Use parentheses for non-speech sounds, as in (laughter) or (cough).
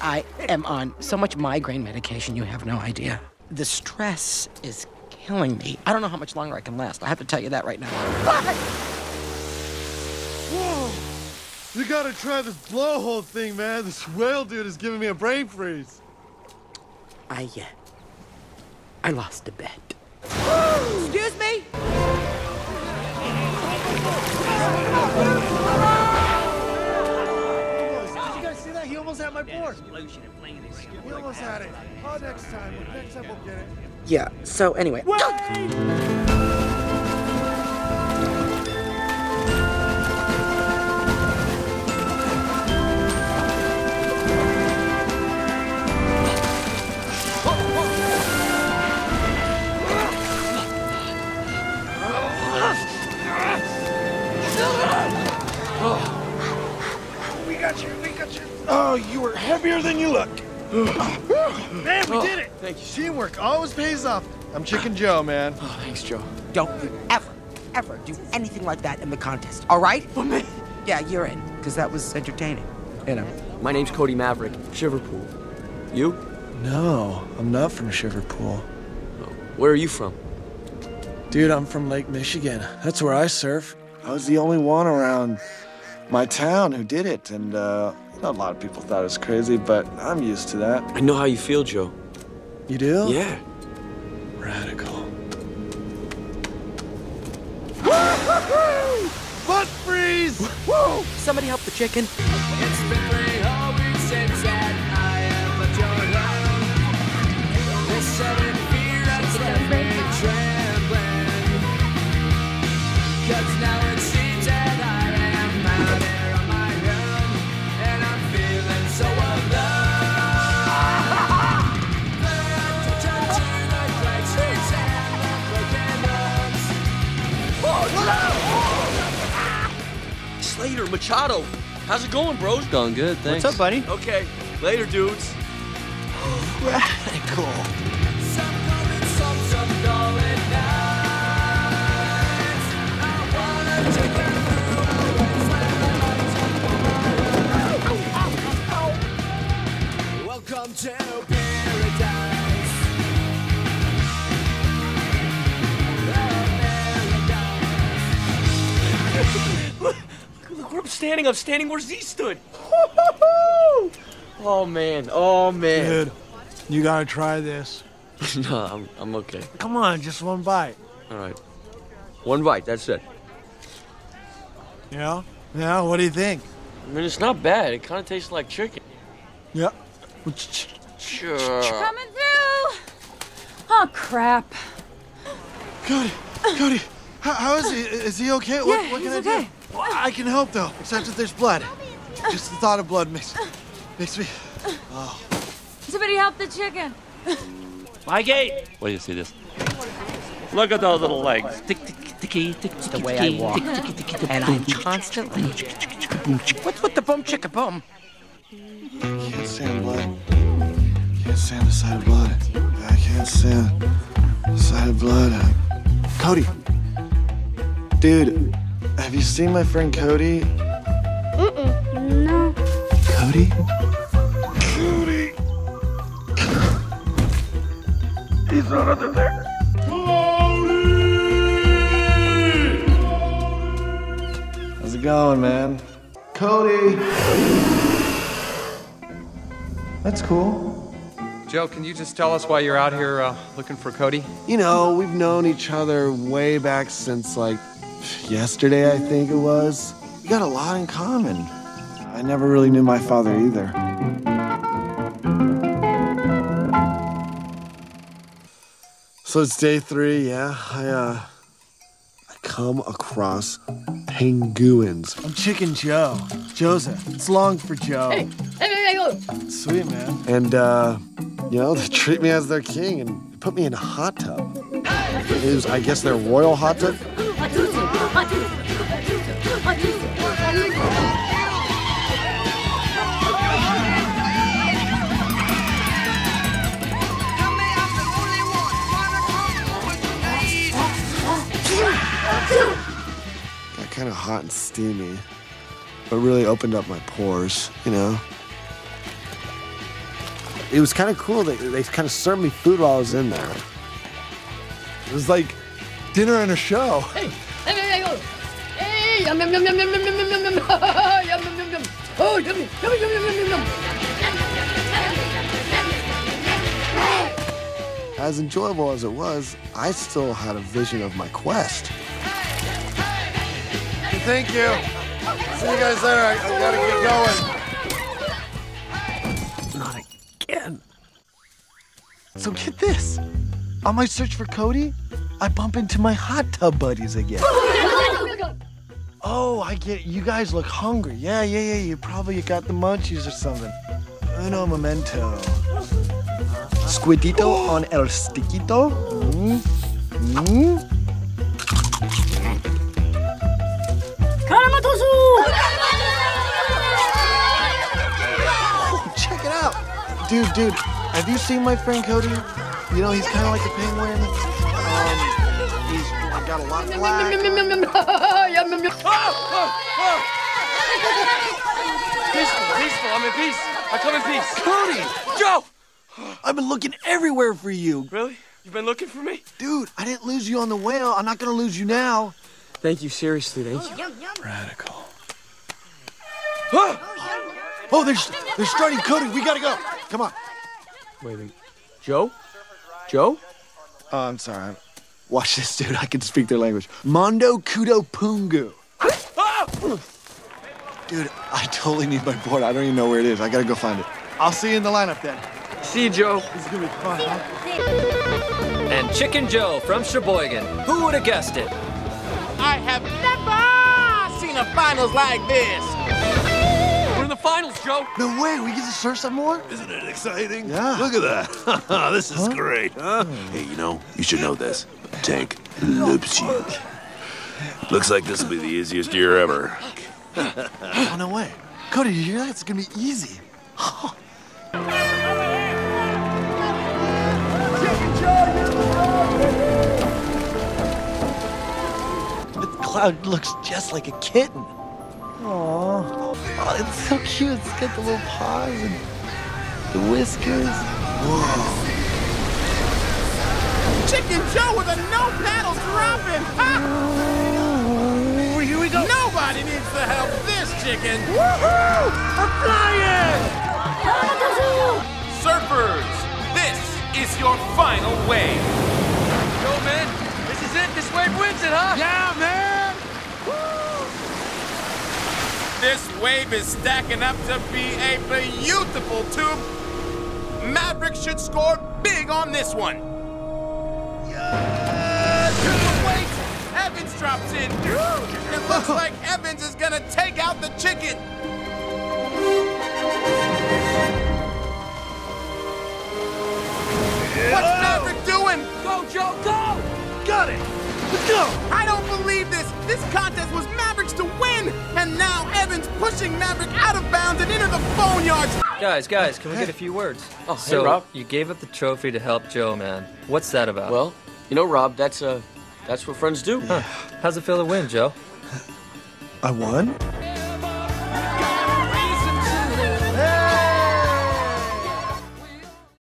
I am on so much migraine medication, you have no idea. The stress is killing me. I don't know how much longer I can last. I have to tell you that right now. Whoa! You gotta try this blowhole thing, man. This whale dude is giving me a brain freeze. I, uh, I lost a bet. Excuse me? He almost had my board. He almost had it. Oh, next time. Next time we'll get it. Yeah, so anyway. Heavier than you look. man, we did it. Thank you. Teamwork always pays off. I'm Chicken Joe, man. Oh, thanks, Joe. Don't you ever, ever do anything like that in the contest, all right? For me? Yeah, you're in, because that was entertaining. You know. My name's Cody Maverick, Shiverpool. You? No, I'm not from Shiverpool. Where are you from? Dude, I'm from Lake Michigan. That's where I surf. I was the only one around my town who did it, and uh, you know, a lot of people thought it was crazy, but I'm used to that. I know how you feel, Joe. You do? Yeah. Radical. Butt freeze! Woo! Somebody help the chicken. Slater, Machado. How's it going, bros? Going good, thanks. What's up, buddy? Okay. Later, dudes. (laughs) Radical. Standing. I'm standing where Z stood. (laughs) Oh, man. Oh, man. Dude, you gotta try this. (laughs) no, I'm, I'm okay. Come on, just one bite. All right. One bite, that's it. Yeah? Yeah, what do you think? I mean, it's not bad. It kind of tastes like chicken. Yeah. Sure. Coming through. Oh crap. Cody, Cody, how, how is he? Is he okay? What, Yeah, what can he's I okay. do? Well, I can help though, except that there's blood. Just the thought of blood makes makes me. Somebody help the chicken. Mikey! What do you see this? Look at those little legs. Tick, tick, ticky, tick, It's the way I walk. And I'm constantly. What's with the boom chicka boom? Can't stand blood. Can't stand the sight of blood. I can't stand the sight of blood. Cody, dude, have you seen my friend Cody? No. Cody? Cody! He's not under there. Cody! How's it going, man? Cody! That's cool. Joe, can you just tell us why you're out here uh, looking for Cody? You know, we've known each other way back since like yesterday, I think it was. We got a lot in common. I never really knew my father either. So it's day three, yeah. I uh I come across penguins. I'm Chicken Joe. Joseph. It's long for Joe. Hey, hey, hey, hey, Sweet man. And uh, you know, (laughs) they treat me as their king and put me in a hot tub. It is, I guess, their royal hot tub. Kind of hot and steamy, but really opened up my pores, you know. it was kind of cool. They, they kind of served me food while I was in there. It was like dinner and a show. Hey, hey, hey, hey, hey, yum, yum, yum, yum, yum, yum, yum, yum, yum, yum, yum, yum, yum, yum. Oh, yummy, yum, yum, yum, yum, yum. As enjoyable as it was, I still had a vision of my quest. Thank you. See you guys later. I, I gotta get going. Not again. So get this. On my search for Cody, I bump into my hot tub buddies again. Oh, I get you guys look hungry. Yeah, yeah, yeah. You probably got the munchies or something. Uno momento. Squidito on el stickito. Mm. Mm. Dude, dude, have you seen my friend Cody? You know, he's kind of like a penguin. Um, he's got a lot of black. Yum, yum, yum. Peaceful, peaceful. I'm in peace. I come in peace. Cody! Joe! I've been looking everywhere for you. Really? You've been looking for me? Dude, I didn't lose you on the whale. I'm not gonna lose you now. Thank you, seriously. Thank you. Radical. Oh, they're, they're starting Cody. We gotta go. Come on. Wait, wait. Joe? Joe? Oh, I'm sorry. Watch this, dude. I can speak their language. Mondo Kudo Pungu. Dude, I totally need my board. I don't even know where it is. I gotta go find it. I'll see you in the lineup then. See you, Joe. This is gonna be fun, huh? And Chicken Joe from Sheboygan. Who would have guessed it? I have never seen a finals like this. We're finals, Joe. No way. We get to surf some more? Isn't it exciting? Yeah. Look at that. (laughs) this is great, huh? Hey, you know, you should know this. Tank loves you. Looks like this will be the easiest year ever. Oh, no way. Cody, you hear that? It's gonna be easy. The cloud looks just like a kitten. Aww. Oh, it's so cute. It's got the little paws and the whiskers. Whoa. Chicken Joe with a no paddle dropping. Ha! Here we go. Nobody needs the help this chicken. Woohoo! I'm flying! Surfers, this is your final wave. Go, man. This is it. This wave wins it, huh? Yeah, man. This wave is stacking up to be a beautiful tube. Maverick should score big on this one. Wait, Evans drops in. It looks (laughs) like Evans is gonna take out the chicken. What's Maverick doing? Go, Joe, go! Got it! Let's go! I don't believe this! This contest was Mavericks pushing Maverick out of bounds and into the boneyard! Guys, guys, can we get a few words? Oh, hey, so, Rob. you gave up the trophy to help Joe, man. What's that about? Well, you know, Rob, that's uh, that's what friends do. Huh. How's it feel to win, Joe? I won?